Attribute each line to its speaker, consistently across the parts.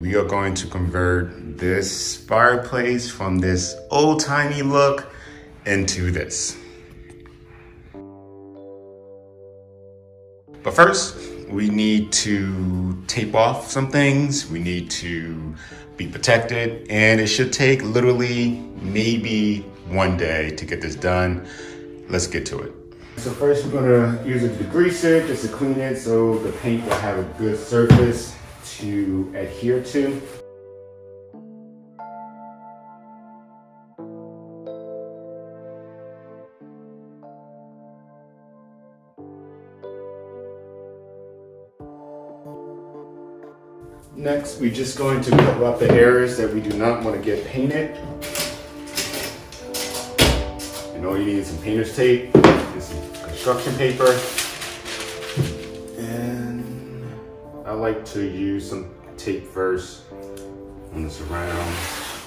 Speaker 1: We are going to convert this fireplace from this old timey look into this. But first, we need to tape off some things. We need to be protected and it should take literally maybe one day to get this done. Let's get to it. So first we're gonna use a degreaser just to clean it so the paint will have a good surface to adhere to. Next, we're just going to cover up the areas that we do not want to get painted. And all you need is some painter's tape and some construction paper. I like to use some tape first on the surround.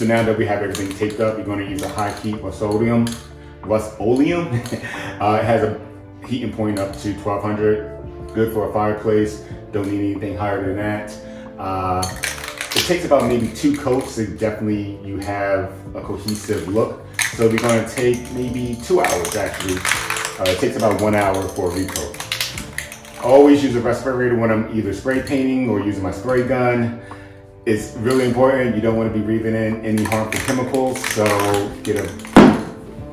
Speaker 1: So now that we have everything taped up, we're gonna use a high heat Rust-Oleum. Rust-Oleum. uh, it has a heating point up to 1200. Good for a fireplace. Don't need anything higher than that. Uh, it takes about maybe two coats so definitely you have a cohesive look. So we're gonna take maybe two hours actually. Uh, it takes about one hour for a recoat. Always use a respirator when I'm either spray painting or using my spray gun it's really important. You don't want to be breathing in any harmful chemicals. So get a,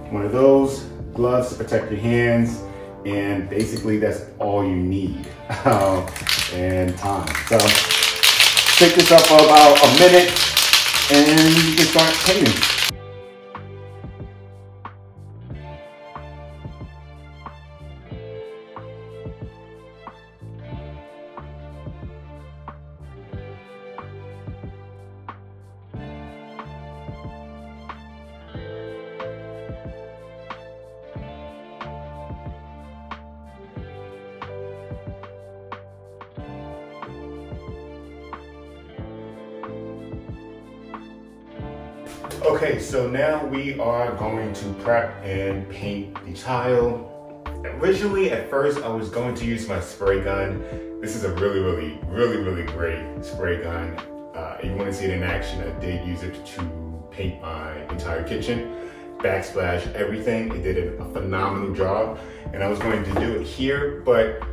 Speaker 1: one of those gloves to protect your hands. And basically that's all you need um, and time. So take this up for about a minute and you can start painting. Okay, so now we are going to prep and paint the tile. Originally, at first, I was going to use my spray gun. This is a really, really, really, really great spray gun. Uh, if you want to see it in action, I did use it to paint my entire kitchen. Backsplash, everything. It did a phenomenal job. And I was going to do it here, but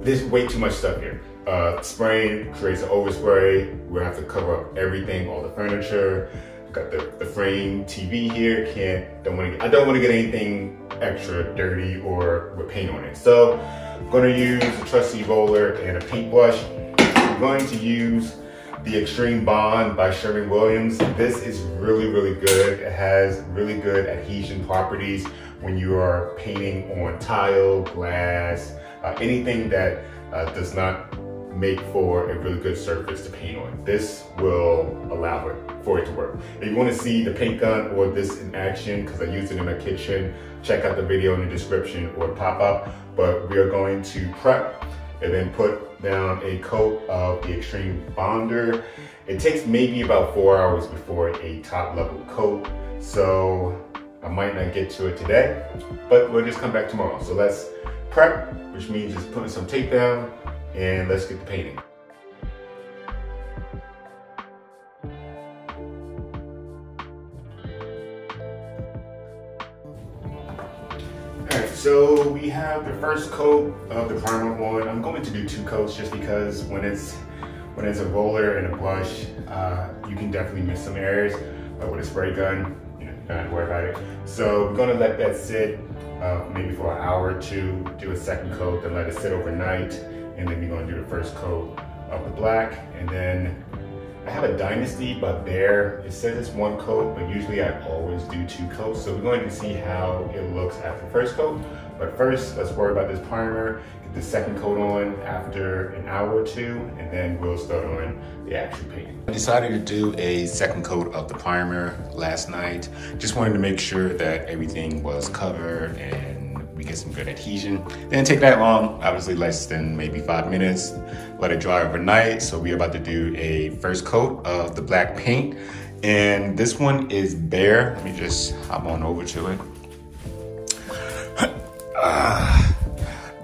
Speaker 1: there's way too much stuff here. Uh, spraying creates an overspray. We'll have to cover up everything, all the furniture. Got the, the frame TV here. Can't, don't want to, I don't want to get anything extra dirty or with paint on it. So I'm going to use a trusty roller and a paintbrush. I'm going to use the Extreme Bond by Sherwin Williams. This is really, really good. It has really good adhesion properties when you are painting on tile, glass, uh, anything that uh, does not make for a really good surface to paint on. This will allow it for it to work. If you want to see the paint gun or this in action, because I used it in my kitchen, check out the video in the description or pop up. But we are going to prep and then put down a coat of the Extreme Bonder. It takes maybe about four hours before a top level coat. So I might not get to it today, but we'll just come back tomorrow. So let's prep, which means just putting some tape down, and let's get the painting. Alright, so we have the first coat of the primer on. I'm going to do two coats just because when it's when it's a roller and a brush, uh, you can definitely miss some areas. But with a spray gun, you know, don't have to worry about it. So we're gonna let that sit uh, maybe for an hour or two, do a second coat, then let it sit overnight and then you're gonna do the first coat of the black, and then I have a Dynasty by Behr. It says it's one coat, but usually I always do two coats. So we're going to see how it looks after first coat. But first, let's worry about this primer, get the second coat on after an hour or two, and then we'll start on the actual paint. I decided to do a second coat of the primer last night. Just wanted to make sure that everything was covered and we get some good adhesion. Didn't take that long, obviously less than maybe five minutes. Let it dry overnight. So we're about to do a first coat of the black paint. And this one is Behr. Let me just hop on over to it. Uh,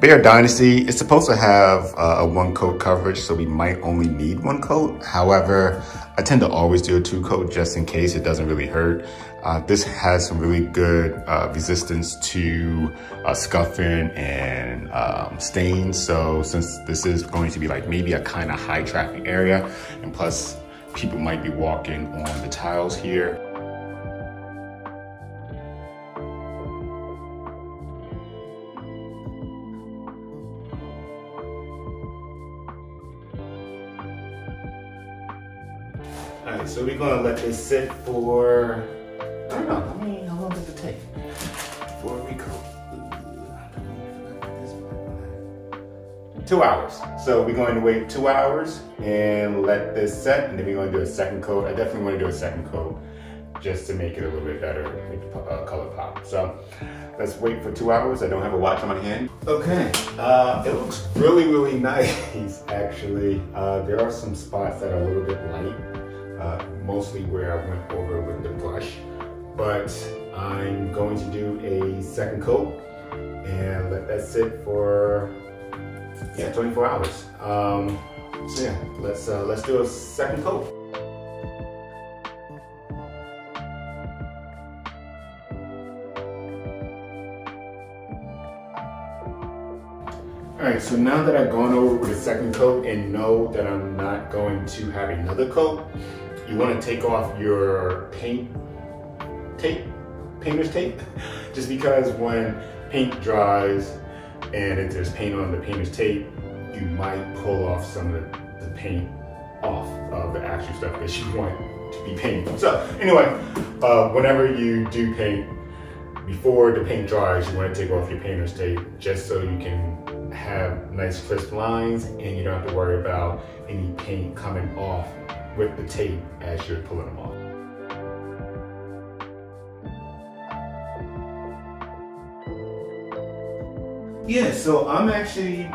Speaker 1: Behr Dynasty, is supposed to have uh, a one coat coverage, so we might only need one coat. However, I tend to always do a two coat just in case it doesn't really hurt. Uh, this has some really good uh, resistance to uh, scuffing and um, stains. So since this is going to be like maybe a kind of high traffic area, and plus people might be walking on the tiles here, All right, so we're gonna let this sit for, I don't know, how many, how long does it take for a recoat? Two hours. So we're going to wait two hours and let this set, and then we're gonna do a second coat. I definitely wanna do a second coat just to make it a little bit better, make the uh, color pop. So let's wait for two hours. I don't have a watch on my hand. Okay, uh, it looks really, really nice, actually. Uh, there are some spots that are a little bit light uh, mostly where I went over with the brush. But I'm going to do a second coat and let that sit for yeah 24 hours. Um, so yeah, let's uh, let's do a second coat. All right, so now that I've gone over with a second coat and know that I'm not going to have another coat, you want to take off your paint tape, painter's tape, just because when paint dries and if there's paint on the painter's tape, you might pull off some of the, the paint off of the actual stuff that you want to be painted. So anyway, uh, whenever you do paint, before the paint dries, you want to take off your painter's tape just so you can have nice crisp lines and you don't have to worry about any paint coming off with the tape as you're pulling them off. Yeah, so I'm actually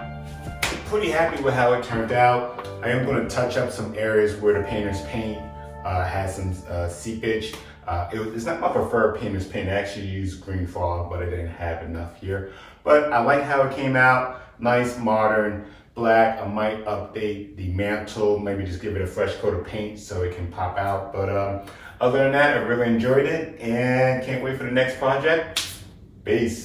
Speaker 1: pretty happy with how it turned out. I am going to touch up some areas where the painter's paint uh, has some uh, seepage. Uh, it, it's not my preferred painter's paint. I actually used green fog, but I didn't have enough here. But I like how it came out. Nice, modern black. I might update the mantle, maybe just give it a fresh coat of paint so it can pop out. But um, other than that, I really enjoyed it and can't wait for the next project. Peace.